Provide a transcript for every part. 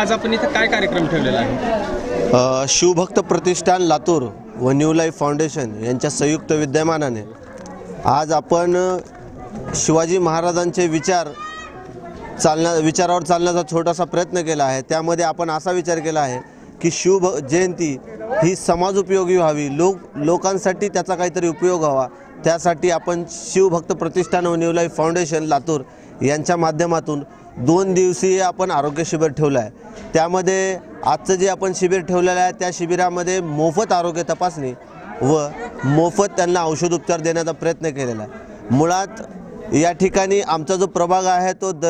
आज आपण इथं काय कार्यक्रम ठेवलेला आहे? शिवभक्त प्रतिष्ठान लातूर व न्यू लाईफ फाउंडेशन यांच्या संयुक्त विद्यमानाने आज आपण शिवाजी महाराजांचे विचार चालण्या विचारावर चालण्याचा छोटासा प्रयत्न केला आहे. त्यामध्ये आपण असा विचार केला आहे की शिव जयंती ही समाज उपयोगी व्हावी लोक लोकांसाठी त्याचा काहीतरी उपयोग व्हावा. त्यासाठी आपण शिवभक्त प्रतिष्ठान व न्यू लाईफ फाउंडेशन लातूर यांच्या माध्यमातून दोन दिवसीय आपण आरोग्य शिबिर ठेवलं आहे त्यामध्ये आजचं जे आपण शिबिर ठेवलेलं आहे त्या शिबिरामध्ये मोफत आरोग्य तपासणी व मोफत त्यांना औषधोपचार देण्याचा प्रयत्न केलेला आहे. मुळात या ठिकाणी आमचा जो प्रभाग आहे तो द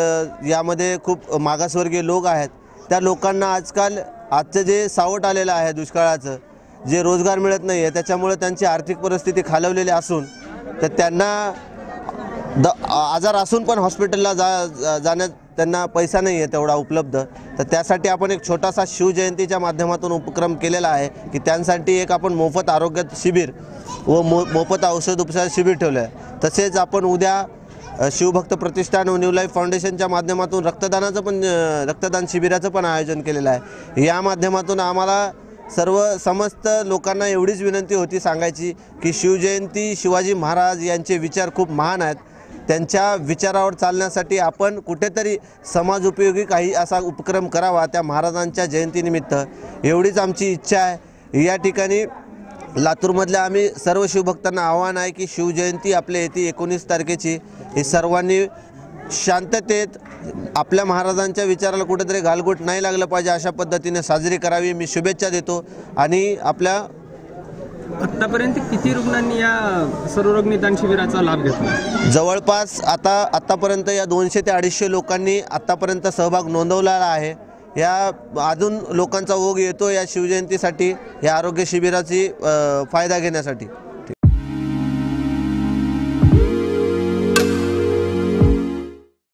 यामध्ये खूप मागासवर्गीय लोक आहेत. त्या लोकांना आजकाल आजचं जे सावट आलेलं आहे दुष्काळाचं जे रोजगार मिळत नाही आहे त्याच्यामुळे त्यांची आर्थिक परिस्थिती खालवलेली असून तर त्यांना द आजार असून पण हॉस्पिटलला जा जा- जाण्यात त्यांना पैसा नाही आहे तेवढा उपलब्ध तर त्यासाठी आपण एक छोटासा शिवजयंतीच्या माध्यमातून उपक्रम केलेला आहे की त्यांसाठी एक आपण मोफत आरोग्य शिबिर व मो मोफत औषध उपचार शिबिर ठेवलं आहे तसेच आपण उद्या शिवभक्त प्रतिष्ठान व न्यू लाईफ फाउंडेशनच्या माध्यमातून रक्तदानाचं पण रक्तदान शिबिराचं पण आयोजन केलेलं आहे. या माध्यमातून आम्हाला सर्व समस्त लोकांना एवढीच विनंती होती सांगायची की शिवजयंती शिवाजी महाराज यांचे विचार खूप महान आहेत. त्यांच्या विचारावर चालण्यासाठी आपण कुठेतरी समाज उपयोगी काही असा उपक्रम करावा त्या महाराजांच्या जयंतीनिमित्त. एवढीच आमची इच्छा आहे. या ठिकाणी लातूरमधल्या आम्ही सर्व शिवभक्तांना आव्हान आहे की शिवजयंती आपल्या येते एकोणीस तारखेची. हे सर्वांनी शांततेत आपल्या महाराजांच्या विचाराला कुठेतरी घालगुट नाही लागलं पाहिजे अशा पद्धतीने साजरी करावी. मी शुभेच्छा देतो आणि आपल्या आतापर्यंत किती रुग्णांनी या सर्वरोग निदान शिबिराचा लाभ घेतला? जवळपास आता आत्तापर्यंत या दोनशे ते अडीचशे लोकांनी आत्तापर्यंत सहभाग नोंदवलेला आहे. या अजून लोकांचा ओघ येतो या शिवजयंतीसाठी या आरोग्य शिबिराची फायदा घेण्यासाठी.